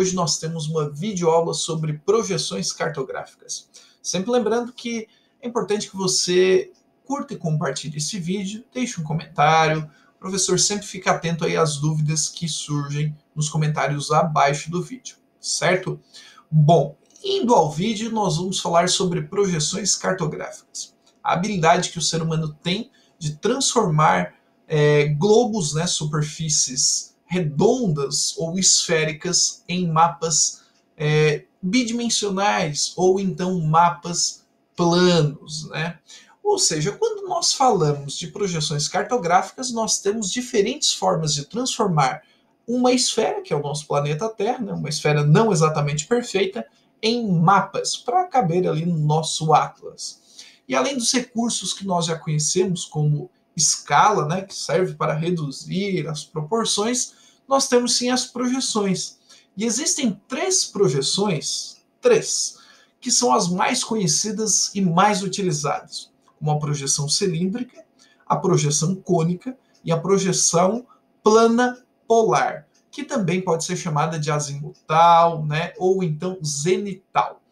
Hoje nós temos uma videoaula sobre projeções cartográficas. Sempre lembrando que é importante que você curta e compartilhe esse vídeo, deixe um comentário. O professor sempre fica atento aí às dúvidas que surgem nos comentários abaixo do vídeo, certo? Bom, indo ao vídeo, nós vamos falar sobre projeções cartográficas. A habilidade que o ser humano tem de transformar é, globos, né, superfícies redondas ou esféricas em mapas é, bidimensionais ou então mapas planos, né? Ou seja, quando nós falamos de projeções cartográficas, nós temos diferentes formas de transformar uma esfera, que é o nosso planeta Terra, né? uma esfera não exatamente perfeita, em mapas para caber ali no nosso atlas. E além dos recursos que nós já conhecemos, como escala, né, que serve para reduzir as proporções, nós temos sim as projeções. E existem três projeções, três, que são as mais conhecidas e mais utilizadas, como a projeção cilíndrica, a projeção cônica e a projeção plana polar, que também pode ser chamada de azimutal, né, ou então zenital.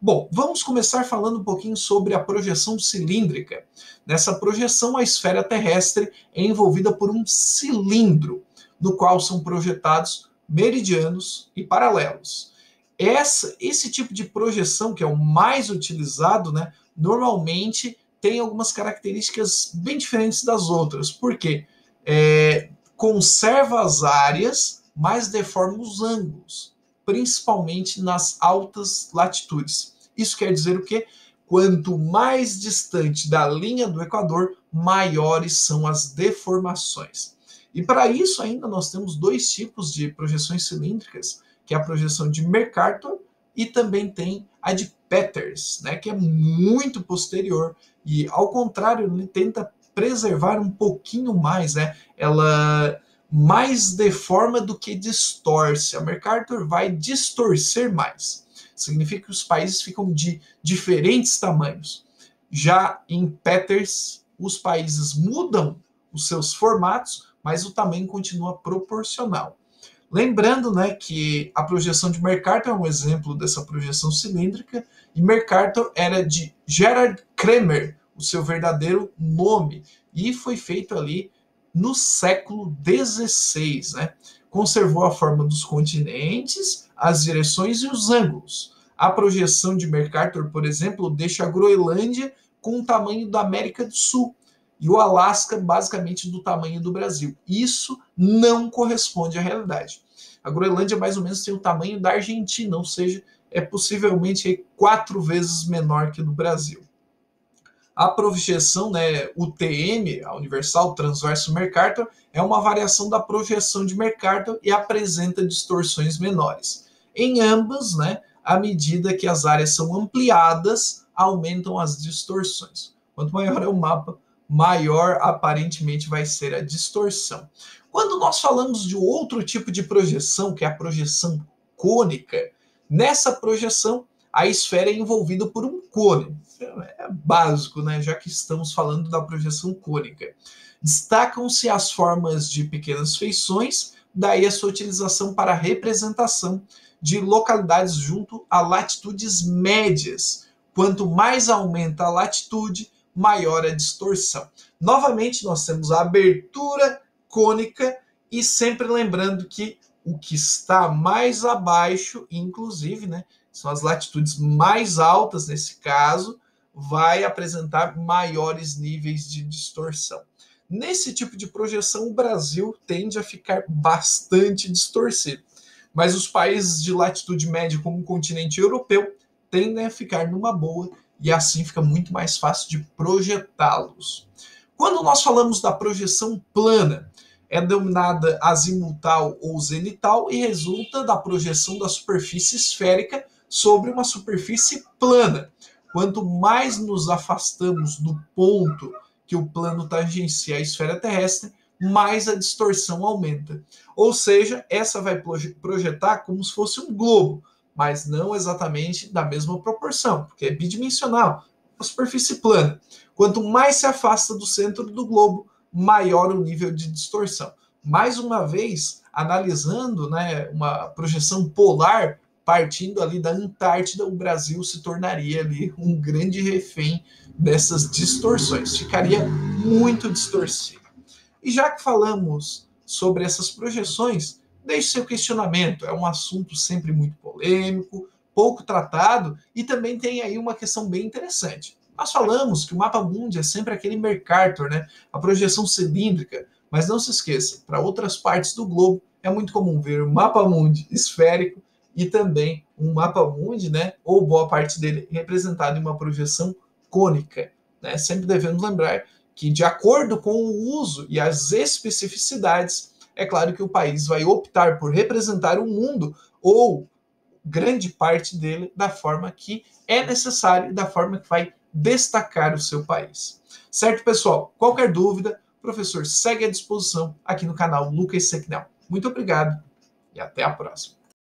Bom, vamos começar falando um pouquinho sobre a projeção cilíndrica. Nessa projeção, a esfera terrestre é envolvida por um cilindro, no qual são projetados meridianos e paralelos. Essa, esse tipo de projeção, que é o mais utilizado, né, normalmente tem algumas características bem diferentes das outras. Por quê? É, conserva as áreas, mas deforma os ângulos, principalmente nas altas latitudes. Isso quer dizer o quê? Quanto mais distante da linha do Equador, maiores são as deformações. E para isso ainda nós temos dois tipos de projeções cilíndricas, que é a projeção de Mercator e também tem a de Peters, né, que é muito posterior e ao contrário, ele tenta preservar um pouquinho mais, né? Ela mais deforma do que distorce. A Mercator vai distorcer mais. Significa que os países ficam de diferentes tamanhos. Já em Peters, os países mudam os seus formatos, mas o tamanho continua proporcional. Lembrando né, que a projeção de Mercator é um exemplo dessa projeção cilíndrica, e Mercator era de Gerard Kremer, o seu verdadeiro nome, e foi feito ali no século XVI. Né? Conservou a forma dos continentes, as direções e os ângulos. A projeção de Mercator, por exemplo, deixa a Groenlândia com o tamanho da América do Sul, e o Alasca basicamente do tamanho do Brasil. Isso não corresponde à realidade. A Groenlândia mais ou menos tem o tamanho da Argentina, ou seja, é possivelmente quatro vezes menor que do Brasil. A projeção, né, UTM, a Universal Transverso Mercator, é uma variação da projeção de Mercator e apresenta distorções menores. Em ambas, né, à medida que as áreas são ampliadas, aumentam as distorções. Quanto maior é o mapa, maior aparentemente vai ser a distorção. Quando nós falamos de outro tipo de projeção, que é a projeção cônica, nessa projeção a esfera é envolvida por um cone. É básico, né? Já que estamos falando da projeção cônica. Destacam-se as formas de pequenas feições, daí a sua utilização para representação de localidades junto a latitudes médias. Quanto mais aumenta a latitude, maior a distorção. Novamente, nós temos a abertura cônica e sempre lembrando que o que está mais abaixo, inclusive, né, são as latitudes mais altas nesse caso, vai apresentar maiores níveis de distorção. Nesse tipo de projeção, o Brasil tende a ficar bastante distorcido, mas os países de latitude média, como o continente europeu, tendem a ficar numa boa e assim fica muito mais fácil de projetá-los. Quando nós falamos da projeção plana, é denominada azimutal ou zenital e resulta da projeção da superfície esférica sobre uma superfície plana. Quanto mais nos afastamos do ponto que o plano tangencia a esfera terrestre, mais a distorção aumenta. Ou seja, essa vai projetar como se fosse um globo, mas não exatamente da mesma proporção, porque é bidimensional, a superfície plana. Quanto mais se afasta do centro do globo, maior o nível de distorção. Mais uma vez, analisando né, uma projeção polar partindo ali da Antártida, o Brasil se tornaria ali um grande refém dessas distorções, ficaria muito distorcido. E já que falamos sobre essas projeções, deixe seu questionamento, é um assunto sempre muito polêmico, pouco tratado e também tem aí uma questão bem interessante. Nós falamos que o mapa mundi é sempre aquele Mercator, né? A projeção cilíndrica, mas não se esqueça, para outras partes do globo é muito comum ver o mapa mundi esférico e também um mapa mundi, né, ou boa parte dele representado em uma projeção cônica. Né? Sempre devemos lembrar que, de acordo com o uso e as especificidades, é claro que o país vai optar por representar o mundo ou grande parte dele da forma que é necessário e da forma que vai destacar o seu país. Certo, pessoal? Qualquer dúvida, o professor segue à disposição aqui no canal Lucas Sequinel. Muito obrigado e até a próxima.